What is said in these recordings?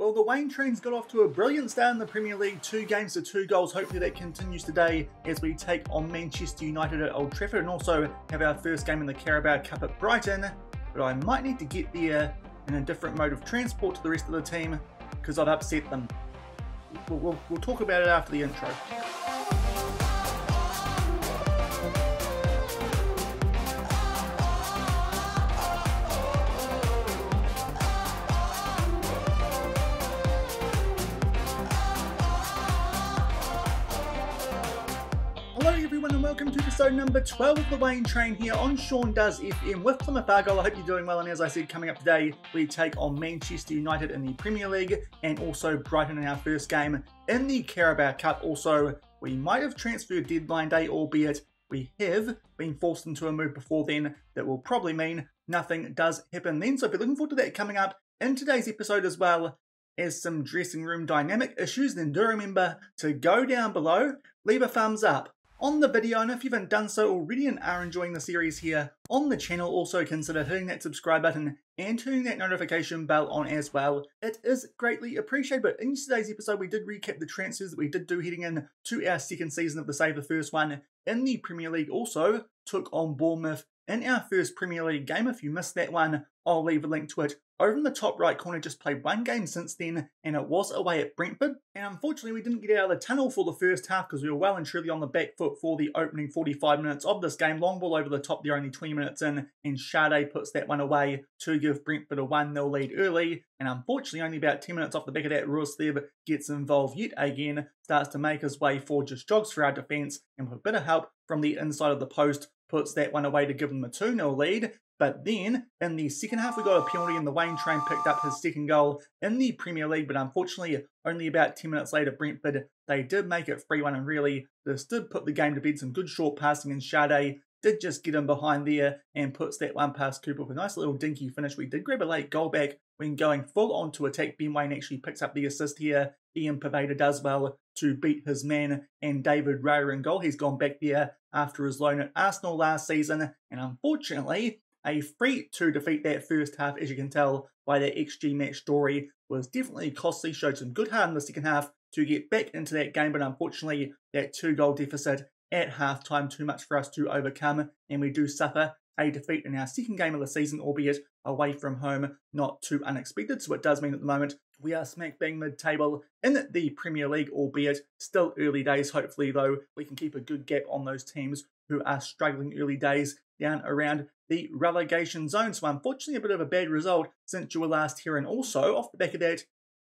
Well, the Waine Trains got off to a brilliant start in the Premier League, two games to two goals. Hopefully that continues today as we take on Manchester United at Old Trafford and also have our first game in the Carabao Cup at Brighton. But I might need to get there in a different mode of transport to the rest of the team because I've upset them. We'll, we'll, we'll talk about it after the intro. Everyone and welcome to episode number 12 of the Waine Train here on Shaun Does FM with Plymouth Argyle. I hope you're doing well and as I said coming up today we take on Manchester United in the Premier League and also Brighton in our first game in the Carabao Cup. Also we might have transferred deadline day albeit we have been forced into a move before then that will probably mean nothing does happen then. So if you're looking forward to that coming up in today's episode as well as some dressing room dynamic issues then do remember to go down below, leave a thumbs up on the video and if you haven't done so already and are enjoying the series here on the channel also consider hitting that subscribe button and turning that notification bell on as well. It is greatly appreciated but in today's episode we did recap the transfers that we did do heading in to our second season of the Save the First one in the Premier League also took on Bournemouth in our first Premier League game. If you missed that one, I'll leave a link to it over in the top right corner. Just played one game since then, and it was away at Brentford. And unfortunately, we didn't get out of the tunnel for the first half because we were well and truly on the back foot for the opening 45 minutes of this game. Long ball over the top there, only 20 minutes in, and Schade puts that one away to give Brentford a 1 0 lead early. And unfortunately, only about 10 minutes off the back of that, Roerslev gets involved yet again, starts to make his way forward, just jogs for our defence, and with a bit of help from the inside of the post, puts that one away to give them a 2 0 lead. But then in the second half, we got a penalty, and the Waine Train picked up his second goal in the Premier League. But unfortunately, only about 10 minutes later, Brentford, they did make it 3 1. And really, this did put the game to bed. Some good short passing, and Schade did just get him behind there and puts that one past Cooper with a nice little dinky finish. We did grab a late goal back when going full on to attack. Ben Waine actually picks up the assist here. Ian Poveda does well to beat his man and David Raya in goal. He's gone back there after his loan at Arsenal last season, and unfortunately, a free to defeat that first half, as you can tell by that XG match story, was definitely costly. Showed some good heart in the second half to get back into that game, but unfortunately, that two goal deficit at halftime too much for us to overcome, and we do suffer a defeat in our second game of the season, albeit away from home, not too unexpected. So it does mean at the moment we are smack bang mid table in the Premier League, albeit still early days. Hopefully, though, we can keep a good gap on those teams who are struggling early days down around the relegation zone. So, unfortunately, a bit of a bad result since you were last here. And also, off the back of that,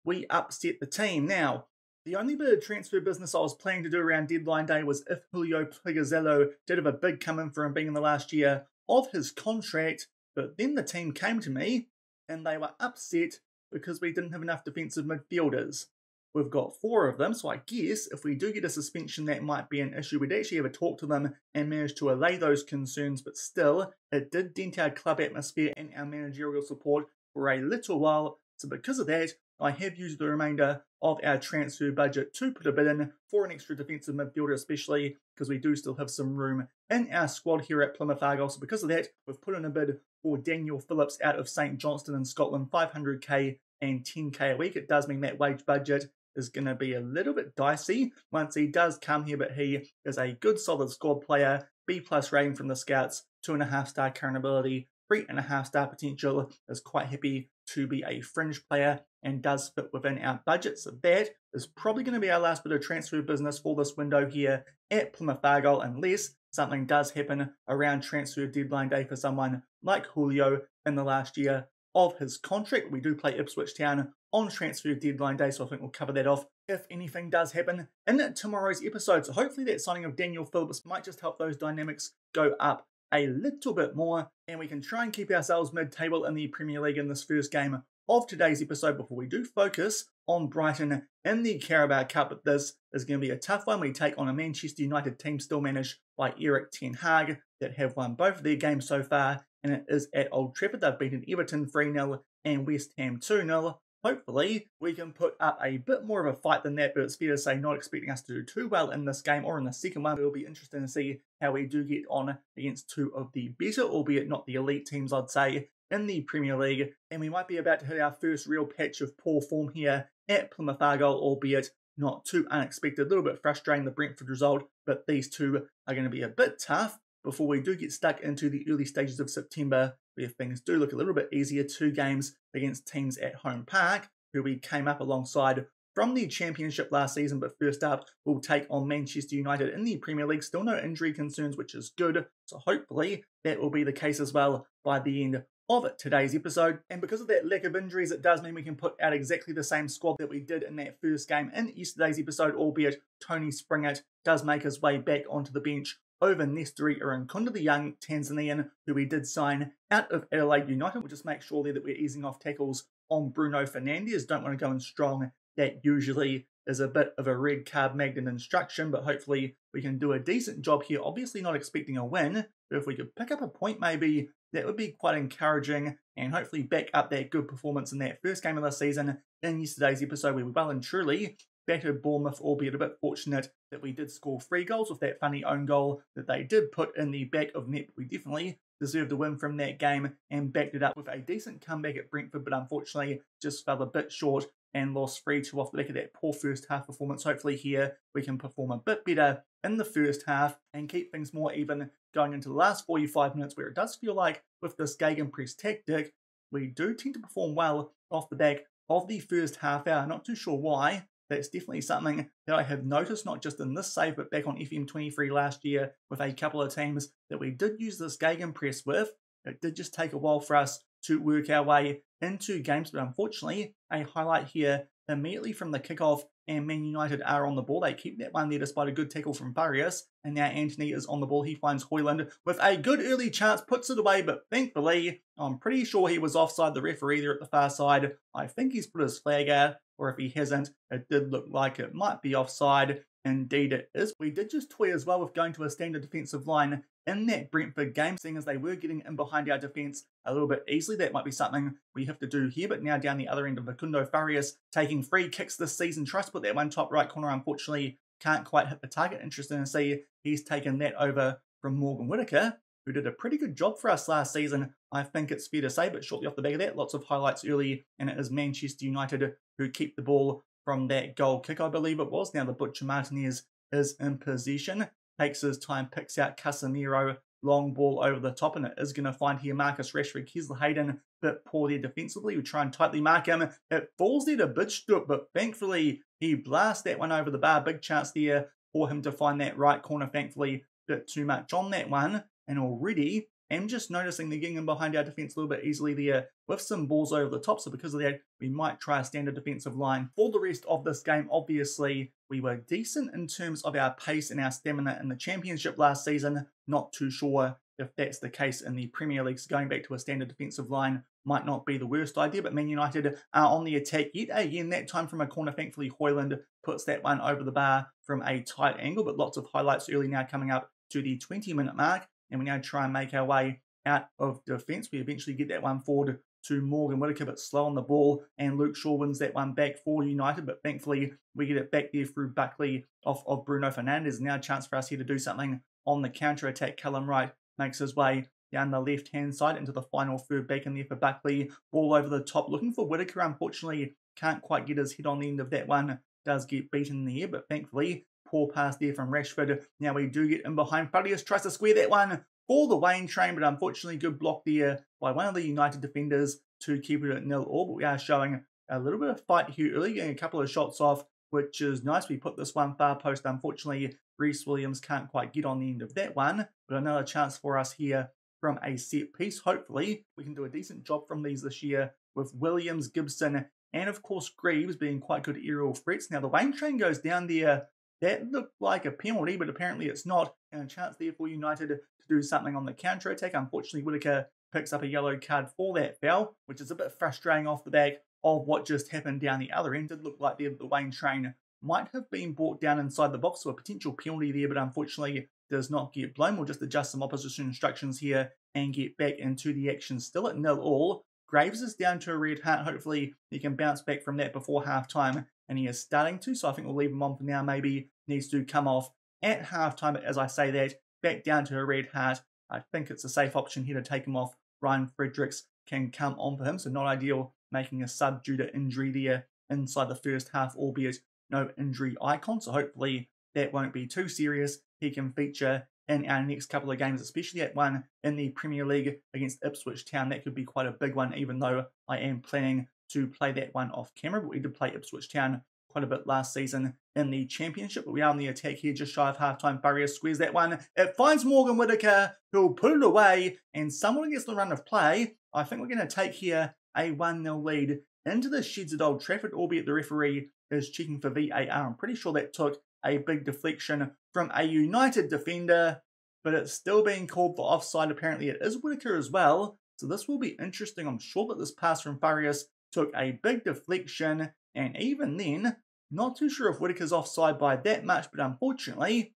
we upset the team. Now, the only bit of transfer business I was planning to do around deadline day was if Julio Pleguezuelo did have a big come in for him being in the last year of his contract, but then the team came to me and they were upset because we didn't have enough defensive midfielders. We've got four of them, so I guess if we do get a suspension, that might be an issue. We'd actually have a talk to them and manage to allay those concerns, but still, it did dent our club atmosphere and our managerial support for a little while. So, because of that, I have used the remainder of our transfer budget to put a bid in for an extra defensive midfielder, especially because we do still have some room in our squad here at Plymouth Argyle. So, because of that, we've put in a bid for Daniel Phillips out of St Johnstone in Scotland, 500k and 10k a week. It does mean that wage budget is going to be a little bit dicey once he does come here, but he is a good solid squad player, B plus rating from the scouts, two and a half star current ability, three and a half star potential, is quite happy to be a fringe player and does fit within our budget. So that is probably going to be our last bit of transfer business for this window here at Plymouth Argyle, unless something does happen around transfer deadline day for someone like Julio in the last year of his contract. We do play Ipswich Town on transfer deadline day, so I think we'll cover that off if anything does happen in tomorrow's episode. So hopefully that signing of Daniel Phillips might just help those dynamics go up a little bit more, and we can try and keep ourselves mid-table in the Premier League in this first game of today's episode before we do focus on Brighton in the Carabao Cup. But this is going to be a tough one. We take on a Manchester United team still managed by Erik Ten Hag that have won both of their games so far, and it is at Old Trafford. They've beaten Everton 3 0 and West Ham 2 0. hopefully we can put up a bit more of a fight than that, but it's fair to say not expecting us to do too well in this game or in the second one. It'll be interesting to see how we do get on against two of the better, albeit not the elite teams, I'd say, in the Premier League. And we might be about to hit our first real patch of poor form here at Plymouth Argyle, albeit not too unexpected. A little bit frustrating, the Brentford result, but these two are going to be a bit tough before we do get stuck into the early stages of September, where things do look a little bit easier. Two games against teams at home park, who we came up alongside from the Championship last season. But first up, we'll take on Manchester United in the Premier League. Still no injury concerns, which is good. So hopefully that will be the case as well by the end of today's episode. And because of that lack of injuries, it does mean we can put out exactly the same squad that we did in that first game in yesterday's episode, albeit Tony Springett does make his way back onto the bench over Nestory Irankunda, the young Tanzanian who we did sign out of Adelaide United. We'll just make sure there that we're easing off tackles on Bruno Fernandes. Don't want to go in strong. That usually is a bit of a red card magnet instruction, but hopefully we can do a decent job here. Obviously not expecting a win, but if we could pick up a point maybe, that would be quite encouraging and hopefully back up that good performance in that first game of the season in yesterday's episode where we well and truly battered Bournemouth, albeit a bit fortunate that we did score three goals with that funny own goal that they did put in the back of net. We definitely deserved a win from that game and backed it up with a decent comeback at Brentford, but unfortunately just fell a bit short and lost 3 2 off the back of that poor first half performance. Hopefully, here we can perform a bit better in the first half and keep things more even going into the last 45 minutes, where it does feel like with this Gegenpress tactic, we do tend to perform well off the back of the first half hour. Not too sure why. That's definitely something that I have noticed, not just in this save, but back on FM23 last year with a couple of teams that we did use this Gegenpress with. It did just take a while for us to work our way into games, but unfortunately, a highlight here immediately from the kickoff and Man United are on the ball. They keep that one there despite a good tackle from Farias. And now Antony is on the ball. He finds Højlund with a good early chance, puts it away, but thankfully, I'm pretty sure he was offside the referee there at the far side. I think he's put his flag out, or if he hasn't, it did look like it might be offside. Indeed, it is. We did just toy as well with going to a standard defensive line in that Brentford game, seeing as they were getting in behind our defence a little bit easily. That might be something we have to do here. But now down the other end of Facundo Farias taking free kicks this season. Tries to put that one top right corner, unfortunately, can't quite hit the target. Interesting to see he's taken that over from Morgan Whitaker, who did a pretty good job for us last season. I think it's fair to say, but shortly off the back of that, lots of highlights early, and it is Manchester United who keep the ball from that goal kick, I believe it was. Now the Butcher Martinez is in position, takes his time, picks out Casemiro, long ball over the top, and it is going to find here Marcus Rashford. Here's Hayden, bit poor there defensively. We try and tightly mark him. It falls there to Bidstrup, but thankfully he blasts that one over the bar. Big chance there for him to find that right corner. Thankfully, bit too much on that one. And already am just noticing they're getting in behind our defence a little bit easily there with some balls over the top. So because of that, we might try a standard defensive line. For the rest of this game, obviously, we were decent in terms of our pace and our stamina in the championship last season. Not too sure if that's the case in the Premier League. So going back to a standard defensive line might not be the worst idea, but Man United are on the attack yet again, that time from a corner. Thankfully, Højlund puts that one over the bar from a tight angle, but lots of highlights early now coming up to the 20 minute mark and we now try and make our way out of defence. We eventually get that one forward to Morgan Whitaker, but slow on the ball, and Luke Shaw wins that one back for United. But thankfully, we get it back there through Buckley off of Bruno Fernandes. Now a chance for us here to do something on the counter attack. Callum Wright makes his way down the left hand side into the final third back in there for Buckley. Ball over the top, looking for Whitaker. Unfortunately, can't quite get his head on the end of that one. Does get beaten there, but thankfully Poor pass there from Rashford. Now we do get in behind. Farias tries to square that one for the Waine train, but unfortunately good block there by one of the United defenders to keep it at nil all. But we are showing a little bit of fight here early, getting a couple of shots off, which is nice. We put this one far post. Unfortunately, Rhys Williams can't quite get on the end of that one, but another chance for us here from a set piece. Hopefully, we can do a decent job from these this year with Williams, Gibson, and of course Greaves being quite good aerial threats. Now the Waine train goes down there that looked like a penalty, but apparently it's not. And a chance there for United to do something on the counter attack. Unfortunately, Whitaker picks up a yellow card for that foul, which is a bit frustrating off the back of what just happened down the other end. It looked like the, the Waine train might have been brought down inside the box, so a potential penalty there, but unfortunately does not get blown. We'll just adjust some opposition instructions here and get back into the action still at nil all. Graves is down to a red heart. Hopefully he can bounce back from that before halftime, and he is starting to. So I think we'll leave him on for now. Maybe needs to come off at halftime. As I say that, back down to a red heart. I think it's a safe option here to take him off. Ryan Fredericks can come on for him, so not ideal making a sub due to injury there inside the first half, albeit no injury icon. So hopefully that won't be too serious. He can feature in our next couple of games, especially at one in the Premier League against Ipswich Town. That could be quite a big one, even though I am planning to play that one off camera. But we did play Ipswich Town quite a bit last season in the championship. But we are on the attack here, just shy of halftime. Farias squares that one. It finds Morgan Whitaker, who'll put it away, and someone gets the run of play. I think we're going to take here a 1 0 lead into the sheds at Old Trafford, albeit the referee is checking for VAR. I'm pretty sure that took a big deflection from a United defender, but it's still being called for offside. Apparently, it is Whitaker as well. So this will be interesting. I'm sure that this pass from Farias took a big deflection, and even then, not too sure if Whitaker's offside by that much, but unfortunately,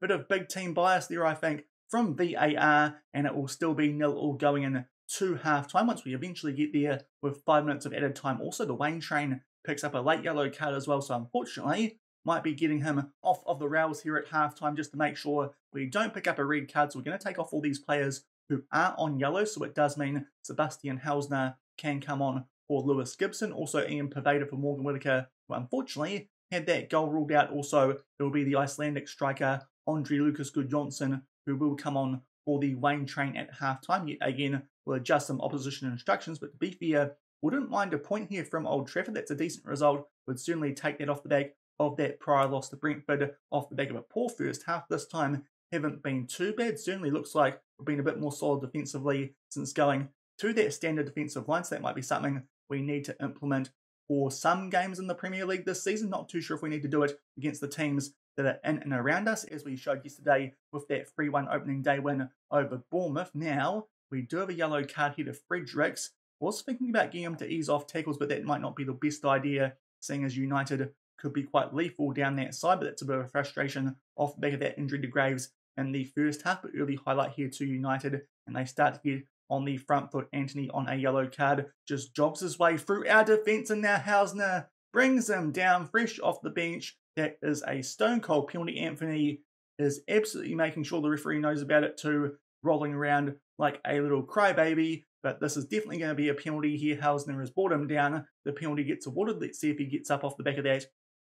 bit of big team bias there, I think, from VAR, and it will still be nil all going in to half time once we eventually get there with five minutes of added time. Also, the Waine train picks up a late yellow card as well, so unfortunately, might be getting him off of the rails here at halftime just to make sure we don't pick up a red card. So we're going to take off all these players who are on yellow. So it does mean Sebastian Hausner can come on for Lewis Gibson. Also Ian Poveda for Morgan Whitaker, who unfortunately had that goal ruled out. Also, it will be the Icelandic striker Andri Lucas Gudjohnsen who will come on for the Waine train at halftime. Yet again, we'll adjust some opposition instructions. But to be fair, wouldn't mind a point here from Old Trafford. That's a decent result. Would certainly take that off the back of that prior loss to Brentford off the back of a poor first half. This time haven't been too bad. Certainly looks like we've been a bit more solid defensively since going to that standard defensive line. So that might be something we need to implement for some games in the Premier League this season. Not too sure if we need to do it against the teams that are in and around us, as we showed yesterday with that 3 1 opening day win over Bournemouth. Now, we do have a yellow card here to Fredericks. Was thinking about getting him to ease off tackles, but that might not be the best idea, seeing as United could be quite lethal down that side, but that's a bit of a frustration off the back of that injury to Graves in the first half. But early highlight here to United, and they start to get on the front foot. Antony on a yellow card just jogs his way through our defence, and now Hausner brings him down fresh off the bench. That is a stone cold penalty. Antony is absolutely making sure the referee knows about it too, rolling around like a little crybaby. But this is definitely going to be a penalty here. Hausner has brought him down. The penalty gets awarded. Let's see if he gets up off the back of that.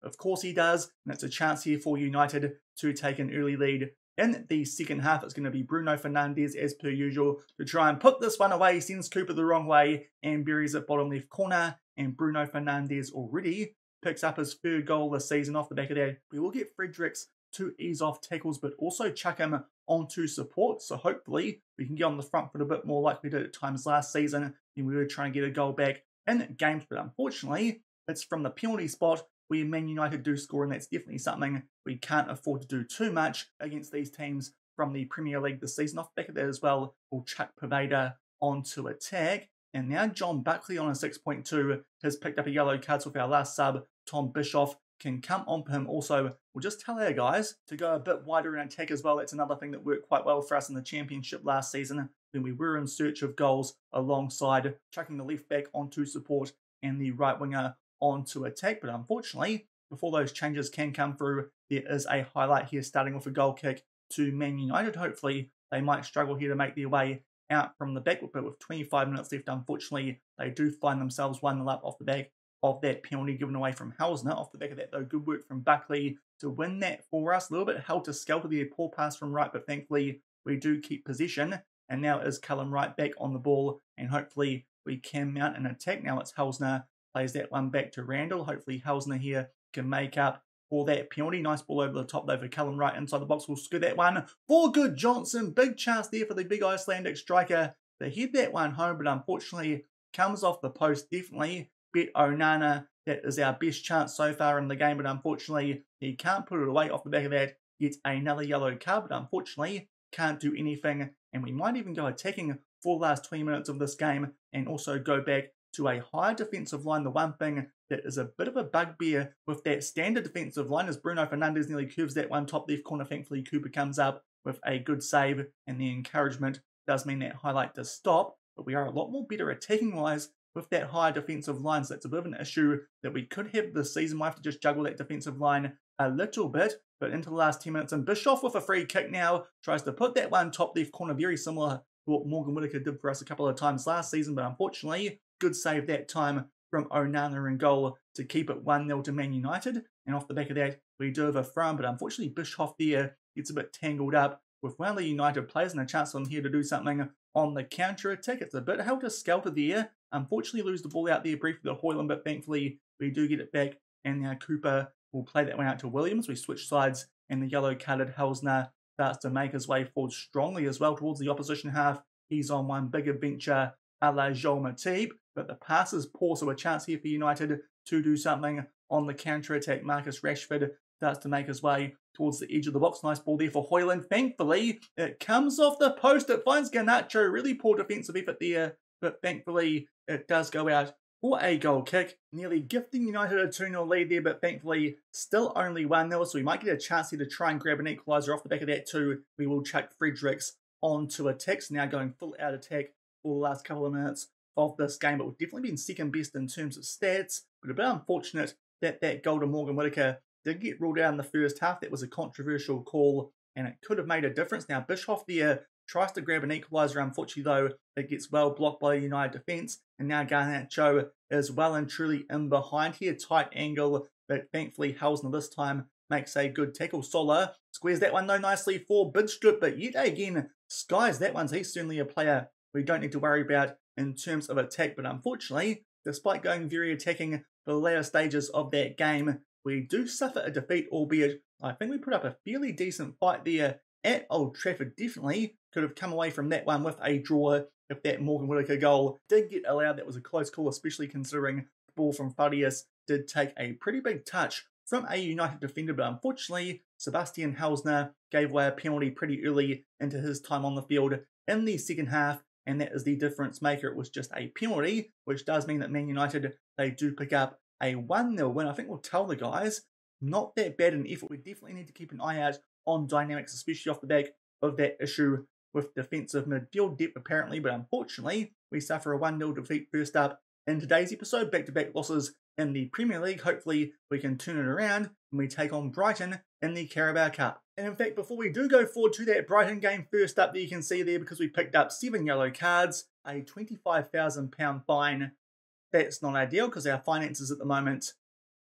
Of course he does, and it's a chance here for United to take an early lead. In the second half, it's going to be Bruno Fernandes, as per usual, to try and put this one away, sends Cooper the wrong way, and buries it bottom left corner. And Bruno Fernandes already picks up his third goal this season off the back of that. We will get Fredericks to ease off tackles, but also chuck him onto support. So hopefully we can get on the front foot a bit more like we did at times last season, and we were trying to get a goal back in games. But unfortunately, it's from the penalty spot where Man United do score, and that's definitely something we can't afford to do too much against these teams from the Premier League this season. Off the back of that as well, we'll chuck Poveda onto attack. And now John Buckley on a 6.2 has picked up a yellow card So with our last sub, Tom Bischoff, can come on for him. Also, we'll just tell our guys to go a bit wider in attack as well. That's another thing that worked quite well for us in the championship last season when we were in search of goals alongside chucking the left back onto support and the right winger onto a attack. But unfortunately, before those changes can come through, there is a highlight here starting with a goal kick to Man United. Hopefully, they might struggle here to make their way out from the back, but with 25 minutes left, unfortunately, they do find themselves 1 0 up off the back of that penalty given away from Hausner. Off the back of that, though, good work from Buckley to win that for us. A little bit helter skelter there, poor pass from right, but thankfully, we do keep possession. And now is Callum Wright back on the ball, and hopefully, we can mount an attack. Now it's Hausner Plays that one back to Randell. Hopefully Hausner here can make up for that penalty. Nice ball over the top though for Callum Wright inside the box. We'll score that one for Gudjohnsen. Big chance there for the big Icelandic striker to hit that one home, but unfortunately comes off the post. Definitely bet Onana. That is our best chance so far in the game, but unfortunately he can't put it away off the back of that. Gets another yellow card, but unfortunately can't do anything. And we might even go attacking for the last 20 minutes of this game and also go back to a higher defensive line. The one thing that is a bit of a bugbear with that standard defensive line is Bruno Fernandes nearly curves that one top left corner. Thankfully, Cooper comes up with a good save, and the encouragement does mean that highlight does stop. but we are a lot more better attacking wise with that higher defensive line. So that's a bit of an issue that we could have this season. We have to just juggle that defensive line a little bit. But into the last 10 minutes, and Bischoff with a free kick now tries to put that one top left corner, very similar to what Morgan Whitaker did for us a couple of times last season. But unfortunately, good save that time from Onana and goal to keep it 1 0 to Man United. And off the back of that, we do have a throw, but unfortunately, Bischoff there gets a bit tangled up with one of the United players and a chance on here to do something on the counter attack. It's a bit helter skelter there. Unfortunately, lose the ball out there briefly to Højlund, but thankfully we do get it back. And now Cooper will play that one out to Williams. We switch sides, and the yellow carded Hausner starts to make his way forward strongly as well towards the opposition half. He's on one big adventure a la Joel Matip, but the pass is poor, so a chance here for United to do something on the counter attack. Marcus Rashford starts to make his way towards the edge of the box. Nice ball there for Højlund. Thankfully, it comes off the post. It finds Garnacho. Really poor defensive effort there, but thankfully, it does go out for a goal kick. Nearly gifting United a 2 0 lead there, but thankfully, still only 1 0. So we might get a chance here to try and grab an equaliser off the back of that, too. We will chuck Fredericks onto attack. So now going full out attack for the last couple of minutes of this game, but we've definitely been second best in terms of stats. But a bit unfortunate that that goal to Morgan Whitaker did get ruled out in the first half. That was a controversial call and it could have made a difference. Now, Bischoff there tries to grab an equaliser. Unfortunately, though, it gets well blocked by the United defence. And now Garnacho is well and truly in behind here. Tight angle, but thankfully, Hausner this time makes a good tackle. Sola squares that one though nicely for Bidstrup, but yet again, skies that one's he's certainly a player we don't need to worry about in terms of attack. But unfortunately, despite going very attacking for the later stages of that game, we do suffer a defeat, albeit I think we put up a fairly decent fight there at Old Trafford. Definitely could have come away from that one with a draw if that Morgan Whitaker goal did get allowed. That was a close call, especially considering the ball from Farias did take a pretty big touch from a United defender, but unfortunately, Sebastian Hausner gave away a penalty pretty early into his time on the field in the second half, and that is the difference maker. It was just a penalty, which does mean that Man United they do pick up a 1 0 win. I think we'll tell the guys not that bad an effort. We definitely need to keep an eye out on dynamics, especially off the back of that issue with defensive midfield depth, apparently. But unfortunately, we suffer a 1 0 defeat first up in today's episode. Back to back losses in the Premier League. Hopefully, we can turn it around when we take on Brighton in the Carabao Cup. And in fact, before we do go forward to that Brighton game, first up that you can see there, because we picked up seven yellow cards, a £25,000 fine. That's not ideal because our finances at the moment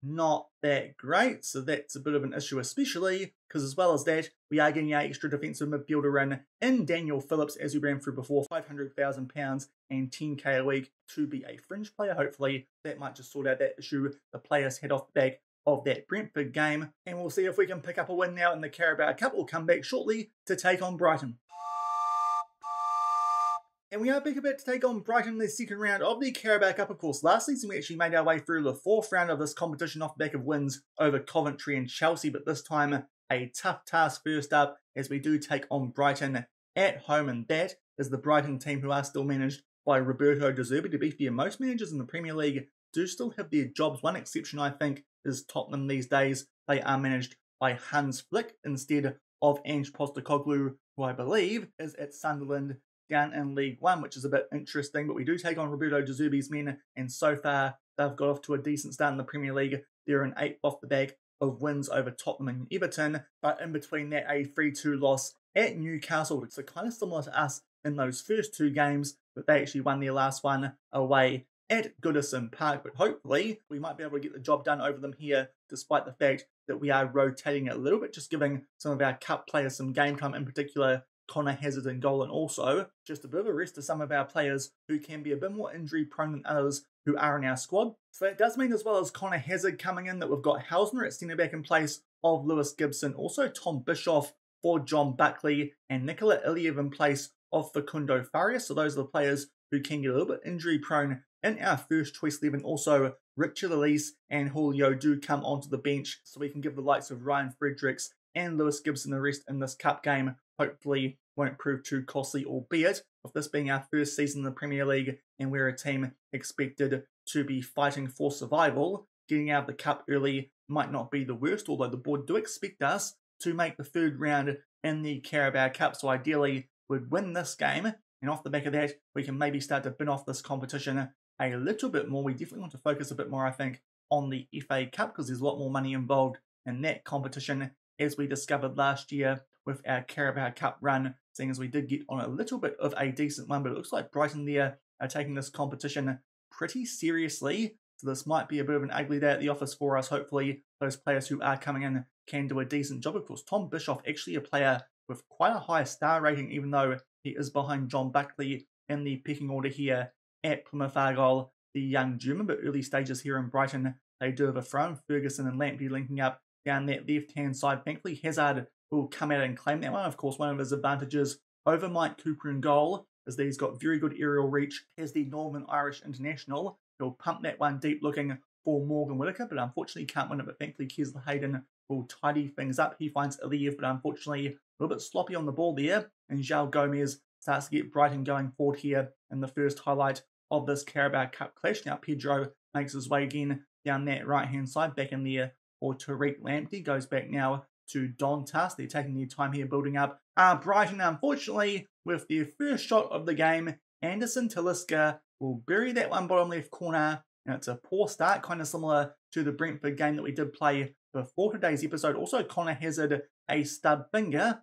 not that great, so that's a bit of an issue, especially because as well as that, we are getting our extra defensive midfielder in in Daniel Phillips, as we ran through before, five hundred thousand pounds and ten k a week to be a fringe player. Hopefully, that might just sort out that issue. The players head off the back of that Brentford game, and we'll see if we can pick up a win now in the Carabao Cup. We'll come back shortly to take on Brighton. And we are back a bit to take on Brighton in the second round of the Carabao Cup, of course. Last season, we actually made our way through the fourth round of this competition off the back of wins over Coventry and Chelsea, but this time a tough task first up as we do take on Brighton at home, and that is the Brighton team who are still managed by Roberto De Zerbi. To be fair, most managers in the Premier League do still have their jobs. One exception, I think, is Tottenham these days. They are managed by Hans Flick instead of Ange Postecoglou, who I believe is at Sunderland down in League One, which is a bit interesting. But we do take on Roberto De men, and so far they've got off to a decent start in the Premier League. They're an eighth off the back of wins over Tottenham and Everton, but in between that, a 3 2 loss at Newcastle. So kind of similar to us in those first two games, but they actually won their last one away at Goodison Park. But hopefully, we might be able to get the job done over them here, despite the fact that we are rotating a little bit, just giving some of our cup players some game time, in particular Conor Hazard and goal, and also just a bit of a rest to some of our players who can be a bit more injury prone than others who are in our squad. So that does mean, as well as Conor Hazard coming in, that we've got Hausner at centre back in place of Lewis Gibson, also Tom Bischoff for John Buckley, and Nikola Iliev in place of Facundo Faria. So those are the players who can get a little bit injury prone in our first choice 11. Also, Richard Olise and Julio do come onto the bench, so we can give the likes of Ryan Fredericks and Lewis Gibson the rest in this cup game hopefully won't prove too costly, albeit with this being our first season in the Premier League and we're a team expected to be fighting for survival, getting out of the cup early might not be the worst, although the board do expect us to make the third round in the Carabao Cup. So ideally, we'd win this game And off the back of that, we can maybe start to bin off this competition a little bit more. We definitely want to focus a bit more, I think, on the FA Cup because there's a lot more money involved in that competition, as we discovered last year with our Carabao Cup run, seeing as we did get on a little bit of a decent one, but it looks like Brighton there are taking this competition pretty seriously. So this might be a bit of an ugly day at the office for us. Hopefully, those players who are coming in can do a decent job. Of course, Tom Bischoff, actually a player with quite a high star rating, even though he is behind John Buckley in the pecking order here at Plymouth Argyle, the young German, but early stages here in Brighton. They do have a throw. Ferguson and Lamptey linking up down that left hand side. Thankfully, Hazard will come out and claim that one. Of course, one of his advantages over Mike Cooper in goal is that he's got very good aerial reach as the Northern Irish international. He'll pump that one deep looking for Morgan Whitaker, but unfortunately can't win it. But thankfully, Kesler Hayden will tidy things up. He finds Iliev, but unfortunately a little bit sloppy on the ball there. And João Gomes starts to get Brighton going forward here in the first highlight of this Carabao Cup clash. Now Pedro makes his way again down that right hand side, back in there or Tariq Lamptey goes back now to Don Dontas. They're taking their time here building up. Uh, Brighton, unfortunately, with their first shot of the game, Anderson Talisca will bury that one bottom left corner. And it's a poor start, kind of similar to the Brentford game that we did play before today's episode. Also, Conor Hazard a stub finger.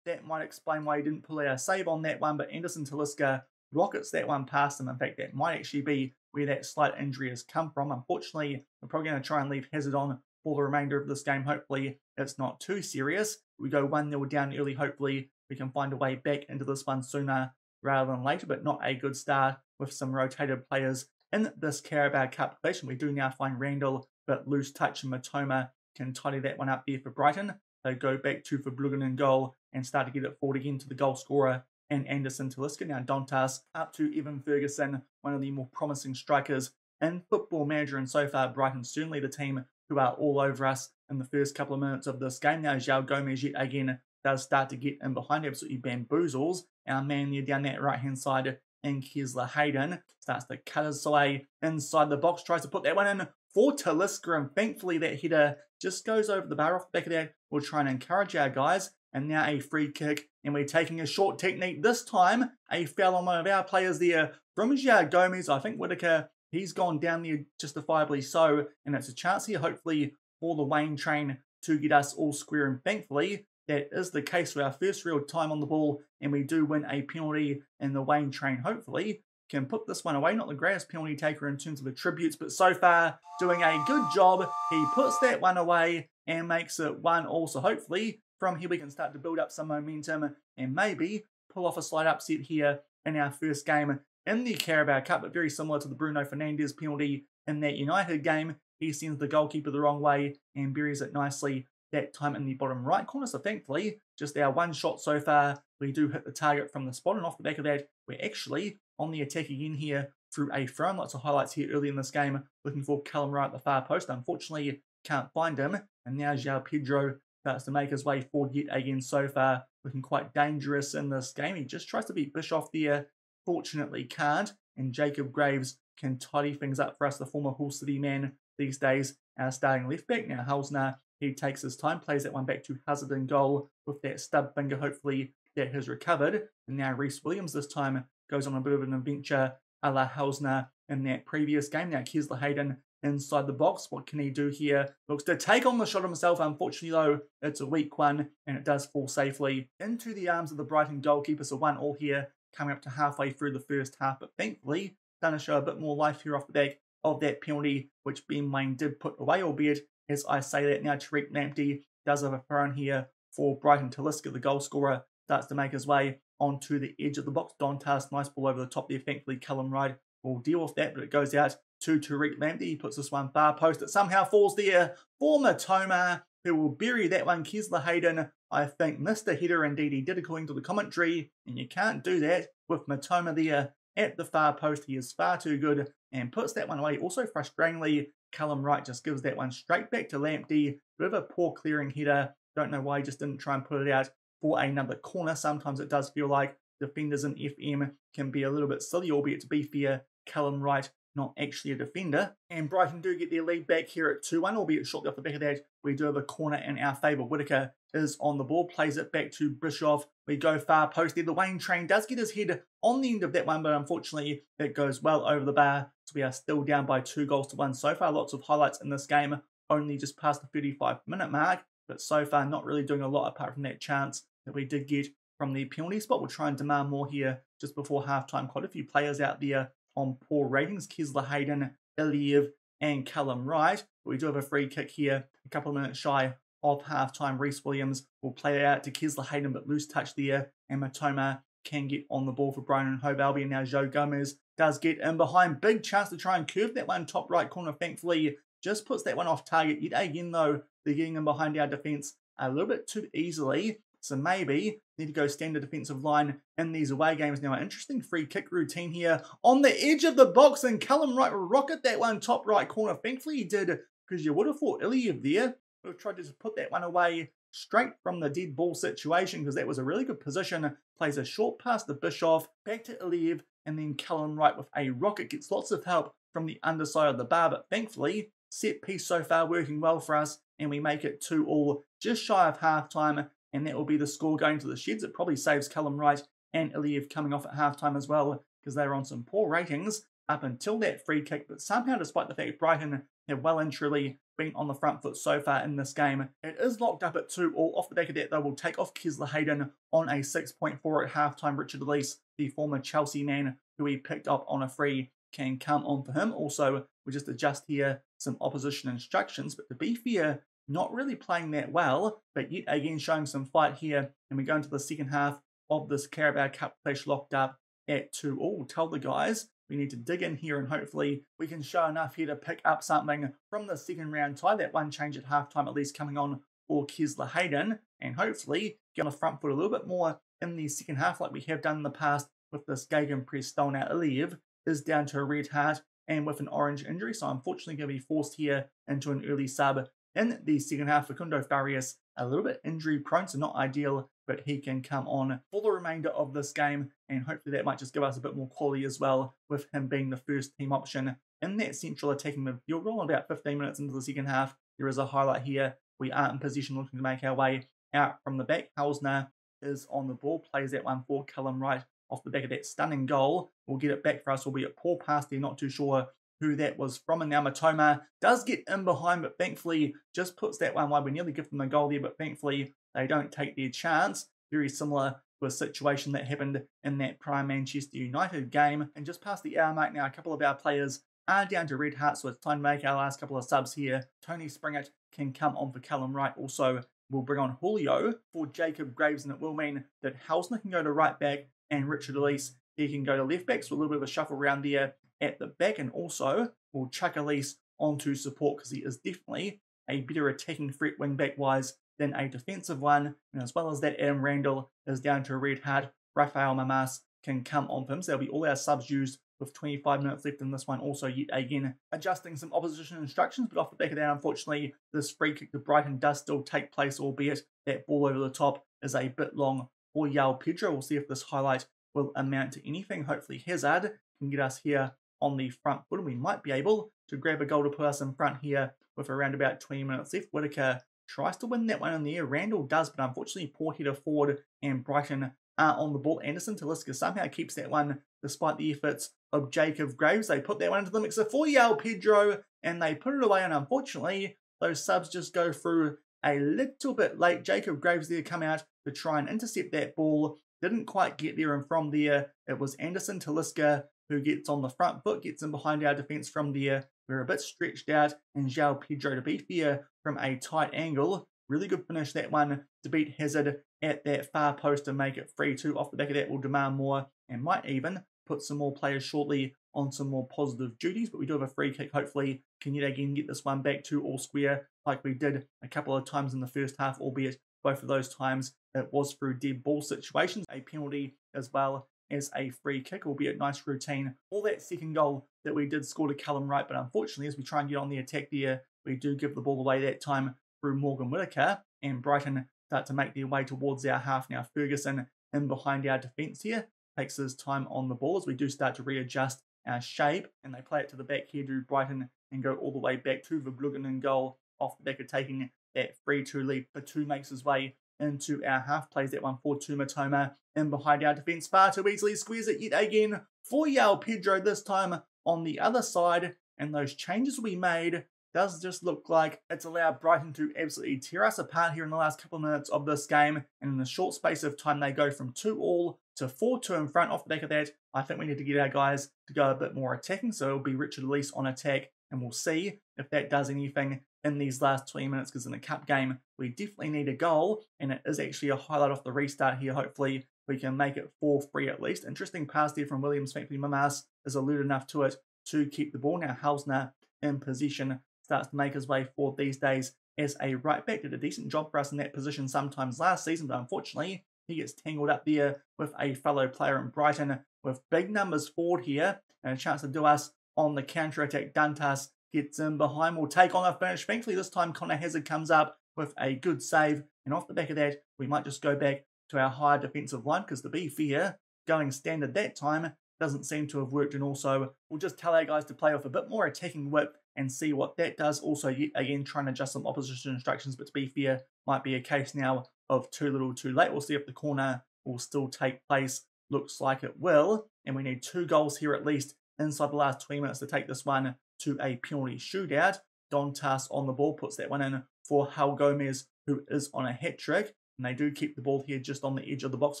That might explain why he didn't pull out a save on that one, but Anderson Talisca rockets that one past him. In fact, that might actually be where that slight injury has come from. Unfortunately, we're probably going to try and leave Hazard on for the remainder of this game. Hopefully, it's not too serious. We go 1 0 down early. Hopefully, we can find a way back into this one sooner rather than later, but not a good start with some rotated players in this Carabao Cup collection. We do now find Randell, but loose touch and Mitoma can tidy that one up there for Brighton. They go back to for Verbruggen in goal and start to get it forward again to the goal scorer and Anderson Talisca. Now Dontas up to Evan Ferguson, one of the more promising strikers in football manager and so far Brighton certainly the team who are all over us in the first couple of minutes of this game. Now, João Gomes yet again does start to get in behind, absolutely bamboozles our man there down that right hand side and Kesler Hayden starts to cut his way inside the box, tries to put that one in for Talisca, and thankfully that header just goes over the bar off the back of that. We'll try and encourage our guys. And now a free kick, and we're taking a short technique. This time, a foul on one of our players there from João Gomes. I think Whitaker he's gone down there justifiably so, and it's a chance here, hopefully, for the Waine train to get us all square. And thankfully, that is the case for our first real time on the ball, and we do win a penalty in the Waine train. Hopefully, can put this one away. Not the greatest penalty taker in terms of attributes, but so far doing a good job. He puts that one away and makes it one all. So hopefully, from here we can start to build up some momentum and maybe pull off a slight upset here in our first game in the Carabao Cup, but very similar to the Bruno Fernandes penalty in that United game. He sends the goalkeeper the wrong way and buries it nicely that time in the bottom right corner. So thankfully, just our one shot so far, we do hit the target from the spot. And off the back of that, we're actually on the attack again here through a throw. Lots of highlights here early in this game, looking for Callum Wright at the far post. Unfortunately, can't find him. And now João Pedro starts to make his way forward yet again so far, looking quite dangerous in this game. He just tries to beat Bischoff there, fortunately can't. And Jacob Graves can tidy things up for us, the former Hull City man these days, our starting left back. Now, Halsner, he takes his time, plays that one back to Hazard in goal with that stub finger, hopefully that has recovered. And now Rhys Williams this time goes on a bit of an adventure a la Hausner in that previous game. Now, Kesler Hayden inside the box. What can he do here? Looks to take on the shot himself. Unfortunately, though, it's a weak one and it does fall safely into the arms of the Brighton goalkeeper. So, one all here coming up to halfway through the first half. But thankfully, going to show a bit more life here off the back of that penalty, which Ben Waine did put away, albeit as I say that now, Tariq Lamptey does have a throw here for Brighton Talisca, the goal scorer, starts to make his way onto the edge of the box. Dontas, nice ball over the top there. Thankfully, Callum Wright will deal with that, but it goes out to Tariq Lamptey. He puts this one far post. It somehow falls there for Mitoma, who will bury that one. Kesler Hayden, I think, missed the header indeed. He did according to the commentary, and you can't do that with Mitoma there at the far post. He is far too good and puts that one away. Also, frustratingly, Callum Wright just gives that one straight back to Lamptey. Bit of a poor clearing header. Don't know why he just didn't try and put it out for another corner. Sometimes it does feel like defenders in FM can be a little bit silly, albeit to be fair, Callum Wright not actually a defender. And Brighton do get their lead back here at 2-1, albeit shortly off the back of that, we do have a corner in our favour. Whitaker is on the ball, plays it back to Bischoff. We go far post there. The Waine train does get his head on the end of that one, but unfortunately it goes well over the bar. So we are still down by two goals to one so far. Lots of highlights in this game, only just past the 35 minute mark, but so far not really doing a lot apart from that chance that we did get from the penalty spot. We'll try and demand more here just before halftime. Quite a few players out there on poor ratings. Kesler Hayden, Iliev, and Callum Wright. But we do have a free kick here, a couple of minutes shy of halftime. Reese Williams will play it out to Kesler Hayden, but loose touch there. And Mitoma can get on the ball for Brighton and Hove Albion. Now Joe Gomez does get in behind. Big chance to try and curve that one top right corner. Thankfully, just puts that one off target. Yet again, though, they're getting in behind our defence a little bit too easily. So maybe need to go standard defensive line in these away games. Now, an interesting free kick routine here on the edge of the box, and Callum Wright rocket that one top right corner. Thankfully, he did because you would have thought Iliev there would have tried to put that one away straight from the dead ball situation because that was a really good position. Plays a short pass to Bischoff, back to Iliev, and then Callum Wright with a rocket gets lots of help from the underside of the bar, but thankfully, set piece so far working well for us, and we make it 2 all just shy of half time and that will be the score going to the sheds. It probably saves Callum Wright and Iliev coming off at halftime as well because they were on some poor ratings up until that free kick. But somehow, despite the fact Brighton have well and truly been on the front foot so far in this game, it is locked up at 2 all. Off the back of that, though, we'll take off Kesler Hayden on a 6.4 at halftime. Richard Olise, the former Chelsea man who he picked up on a free, can come on for him. Also, we just adjust here some opposition instructions. But to be fair, not really playing that well, but yet again showing some fight here. And we go into the second half of this Carabao Cup clash locked up at 2 all. Tell the guys we need to dig in here and hopefully we can show enough here to pick up something from the second round tie. That one change at halftime at least coming on for Kesler Hayden and hopefully get on the front foot a little bit more in the second half like we have done in the past with this Gegenpress stolen out Iliev is down to a red heart and with an orange injury. So unfortunately going to be forced here into an early sub in the second half, Facundo Farias, a little bit injury prone, so not ideal, but he can come on for the remainder of this game, and hopefully that might just give us a bit more quality as well, with him being the first team option in that central attacking midfield role. About 15 minutes into the second half, there is a highlight here. We are in position looking to make our way out from the back. Hausner is on the ball, plays that one for Callum Wright off the back of that stunning goal. We'll get it back for us, albeit poor pass there, not too sure who that was from. And now Mitoma does get in behind, but thankfully just puts that one wide. We nearly give them a goal there, but thankfully they don't take their chance. Very similar to a situation that happened in that prime Manchester United game. And just past the hour mark now, a couple of our players are down to red heart, so it's time to make our last couple of subs here. Tony Springett can come on for Callum Wright. Also, we'll bring on Julio for Jacob Graves, and it will mean that Hausner can go to right back and Richard Olise he can go to left back. So a little bit of a shuffle around there at the back, and also will chuck Olise onto support because he is definitely a better attacking threat wing back wise than a defensive one. And as well as that, Adam Randell is down to a red heart. Rafael Mamas can come on for him. So there'll be all our subs used with 25 minutes left in this one. Also, yet again, adjusting some opposition instructions, but off the back of that, unfortunately, this free kick to Brighton does still take place, albeit that ball over the top is a bit long for João Pedro. We'll see if this highlight will amount to anything. Hopefully, Hazard can get us here on the front foot, and we might be able to grab a goal to put us in front here with around about 20 minutes left. Whitaker tries to win that one in the air. Randell does, but unfortunately, poor header forward and Brighton are on the ball. Anderson Talisca somehow keeps that one despite the efforts of Jacob Graves. They put that one into the mix for João Pedro and they put it away. And unfortunately, those subs just go through a little bit late. Jacob Graves there come out to try and intercept that ball. Didn't quite get there, and from there, it was Anderson Talisca who gets on the front foot, gets in behind our defence from there. Uh, we're a bit stretched out, and João Pedro to beat here from a tight angle. Really good finish that one to beat Hazard at that far post and make it 3 2. Off the back of that, will demand more and might even put some more players shortly on some more positive duties. But we do have a free kick. Hopefully, can yet again get this one back to all square like we did a couple of times in the first half, albeit both of those times it was through dead ball situations. A penalty as well as a free kick, albeit nice routine. All that second goal that we did score to Callum Wright, but unfortunately, as we try and get on the attack there, we do give the ball away that time through Morgan Whitaker, and Brighton start to make their way towards our half now. Ferguson in behind our defence here takes his time on the ball as we do start to readjust our shape, and they play it to the back here to Brighton and go all the way back to Verbruggen and goal off the back of taking that 3-2 lead. For two makes his way into our half, plays that one for two Mitoma, and behind our defence far too easily, squeeze it yet again for João Pedro this time on the other side, and those changes we made does just look like it's allowed Brighton to absolutely tear us apart here in the last couple of minutes of this game. And in the short space of time, they go from 2 all to 4 2 in front. Off the back of that, I think we need to get our guys to go a bit more attacking. So it'll be Richard Olise on attack, and we'll see if that does anything in these last 20 minutes. Because in a cup game, we definitely need a goal, and it is actually a highlight off the restart here. Hopefully, we can make it 4 3 at least. Interesting pass there from Williams. Thankfully, Mamas is alluded enough to it to keep the ball. Now, Hausner in position starts to make his way forward these days as a right back. Did a decent job for us in that position sometimes last season, but unfortunately, he gets tangled up there with a fellow player in Brighton with big numbers forward here and a chance to do us on the counter attack. Dantas gets in behind, will take on a finish. Thankfully, this time Conor Hazard comes up with a good save, and off the back of that, we might just go back to our higher defensive line because to be fair, going standard that time doesn't seem to have worked. And also, we'll just tell our guys to play off a bit more attacking whip and see what that does. Also, yet again, trying to adjust some opposition instructions, but to be fair, might be a case now of too little too late. We'll see if the corner will still take place. Looks like it will. And we need two goals here at least inside the last 20 minutes to take this one to a penalty shootout. Dantas on the ball puts that one in for João Gomes, who is on a hat trick. And they do keep the ball here just on the edge of the box.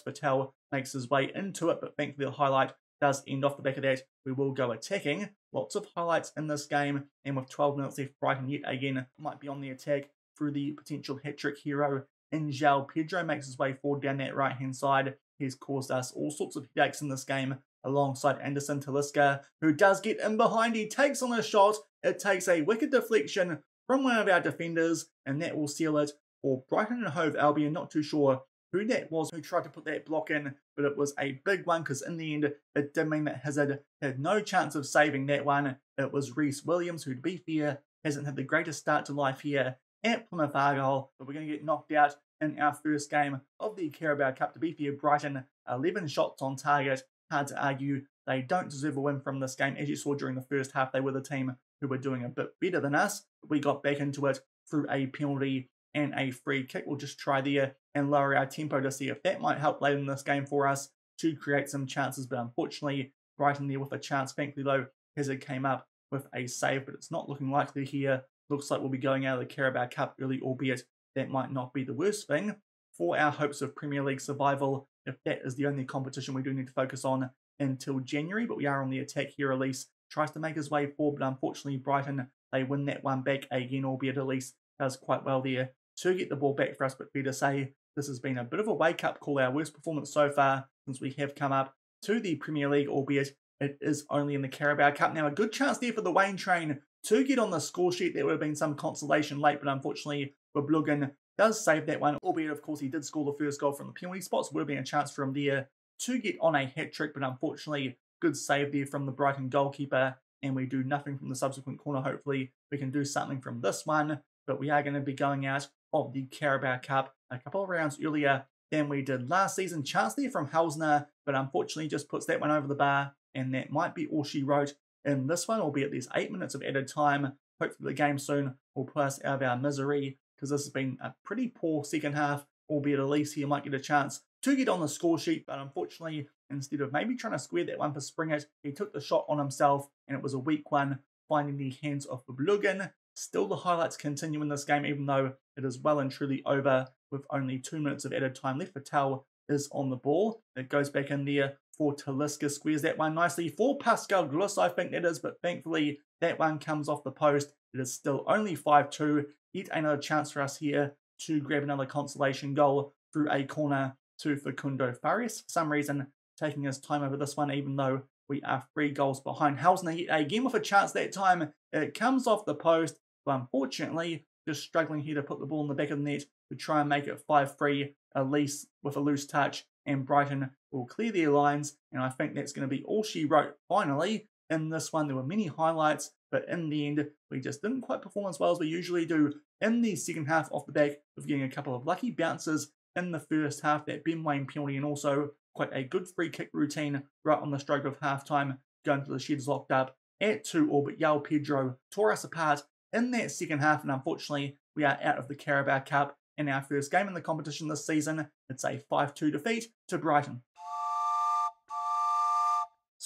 Patel makes his way into it, but thankfully the highlight does end off the back of that. We will go attacking. Lots of highlights in this game, and with 12 minutes left, Brighton yet again might be on the attack through the potential hat trick hero. João Pedro makes his way forward down that right hand side. He's caused us all sorts of headaches in this game alongside Anderson Talisca, who does get in behind. He takes on a shot. It takes a wicked deflection from one of our defenders, and that will seal it for Brighton and Hove Albion. Not too sure who that was who tried to put that block in, but it was a big one because in the end, it did mean that Hazard had no chance of saving that one. It was Rhys Williams, who, to be fair, hasn't had the greatest start to life here at Plymouth Argyle, but we're going to get knocked out in our first game of the Carabao Cup. To be fair, Brighton, 11 shots on target. Hard to argue they don't deserve a win from this game. As you saw during the first half, they were the team who were doing a bit better than us. We got back into it through a penalty and a free kick. We'll just try there and lower our tempo to see if that might help later in this game for us to create some chances. But unfortunately, Brighton there with a chance. Thankfully, though, Hazard came up with a save, but it's not looking likely here. Looks like we'll be going out of the Carabao Cup early, albeit that might not be the worst thing for our hopes of Premier League survival. If that is the only competition we do need to focus on until January, but we are on the attack here. Olise tries to make his way forward, but unfortunately, Brighton they win that one back again, albeit Olise does quite well there to get the ball back for us. But fair to say, this has been a bit of a wake up call, our worst performance so far since we have come up to the Premier League, albeit it is only in the Carabao Cup. Now, a good chance there for the Waine train to get on the score sheet. There would have been some consolation late, but unfortunately, Verbruggen does save that one, albeit, of course, he did score the first goal from the penalty spots. Would have been a chance for him there to get on a hat trick, but unfortunately, good save there from the Brighton goalkeeper. And we do nothing from the subsequent corner. Hopefully, we can do something from this one, but we are going to be going out of the Carabao Cup a couple of rounds earlier than we did last season. Chance there from Hausner, but unfortunately just puts that one over the bar, and that might be all she wrote in this one, albeit there's eight minutes of added time. Hopefully the game soon will put us out of our misery, because this has been a pretty poor second half, albeit at least he might get a chance to get on the score sheet, but unfortunately, instead of maybe trying to square that one for Springett, he took the shot on himself, and it was a weak one, finding the hands of Verbruggen. Still, the highlights continue in this game, even though it is well and truly over with only two minutes of added time left. Patel is on the ball. It goes back in there for Talisca, squares that one nicely for Pascal Gross, I think that is, but thankfully that one comes off the post. It is still only 5 2. Yet another chance for us here to grab another consolation goal through a corner to Facundo Farias. For some reason, taking his time over this one, even though we are three goals behind. Hausner again with a chance that time. It comes off the post, but unfortunately, just struggling here to put the ball in the back of the net to try and make it 5 3, at least with a loose touch. And Brighton will clear their lines. And I think that's going to be all she wrote finally in this one. There were many highlights, but in the end, we just didn't quite perform as well as we usually do in the second half off the back of getting a couple of lucky bounces in the first half, that Ben Waine penalty, and also quite a good free kick routine right on the stroke of halftime going to the sheds locked up at 2 all, but João Pedro tore us apart in that second half, and unfortunately, we are out of the Carabao Cup in our first game in the competition this season. It's a 5-2 defeat to Brighton.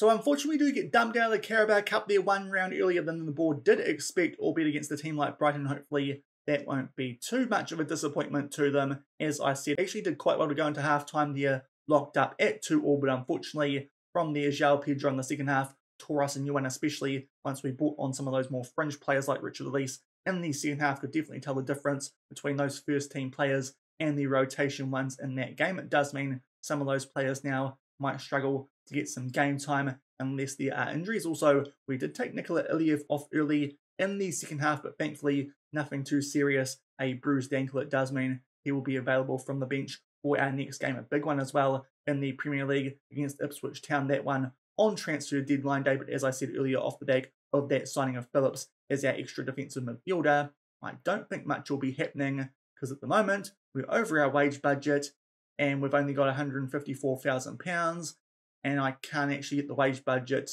So unfortunately, we do get dumped out of the Carabao Cup there one round earlier than the board did expect, albeit against a team like Brighton. Hopefully, that won't be too much of a disappointment to them. As I said, actually did quite well to go into half time there, locked up at 2 all, but unfortunately, from there, João Pedro in the second half tore us a new one, especially once we brought on some of those more fringe players like Richard Olise in the second half, could definitely tell the difference between those first team players and the rotation ones in that game. It does mean some of those players now might struggle to get some game time unless there are injuries. Also, we did take Nikola Iliev off early in the second half, but thankfully nothing too serious. A bruised ankle, it does mean he will be available from the bench for our next game, a big one as well in the Premier League against Ipswich Town. That one on transfer deadline day, but as I said earlier, off the back of that signing of Phillips as our extra defensive midfielder, I don't think much will be happening because at the moment we're over our wage budget and we've only got £154,000 and I can't actually get the wage budget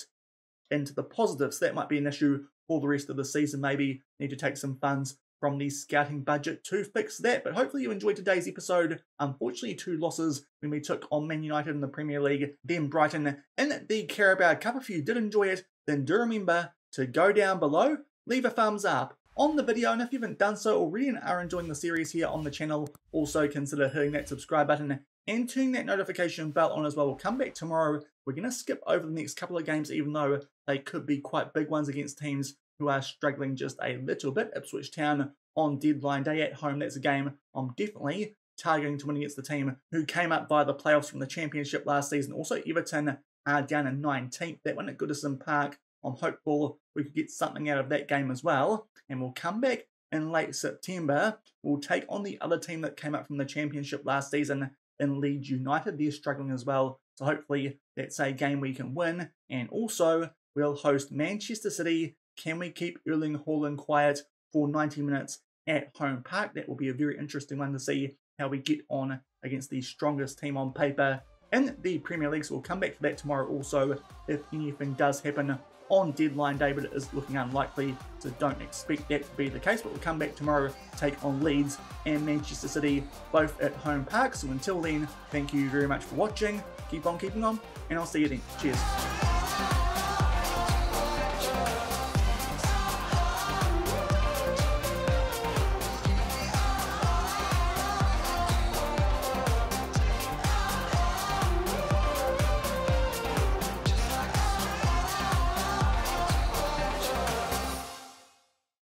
into the positives. So that might be an issue for the rest of the season. Maybe need to take some funds from the scouting budget to fix that. But hopefully you enjoyed today's episode. Unfortunately, two losses when we took on Man United in the Premier League, then Brighton in the Carabao Cup. If you did enjoy it, then do remember to go down below, leave a thumbs up on the video, and if you haven't done so already and are enjoying the series here on the channel, also consider hitting that subscribe button and turning that notification bell on as well. We'll come back tomorrow. We're going to skip over the next couple of games, even though they could be quite big ones against teams who are struggling just a little bit. Ipswich Town on deadline day at home. That's a game I'm definitely targeting to win against the team who came up via the playoffs from the championship last season. Also, Everton are down in 19th. That one at Goodison Park. I'm hopeful we could get something out of that game as well. And we'll come back in late September. We'll take on the other team that came up from the championship last season in Leeds United. They're struggling as well. So hopefully that's a game we can win. And also, we'll host Manchester City. Can we keep Erling Haaland quiet for 90 minutes at home park? That will be a very interesting one to see how we get on against the strongest team on paper in the Premier League. So we'll come back to that tomorrow also if anything does happen on deadline day, but it is looking unlikely, so don't expect that to be the case. But we'll come back tomorrow take on Leeds and Manchester City, both at home park. So until then, thank you very much for watching. Keep on keeping on, and I'll see you then. Cheers.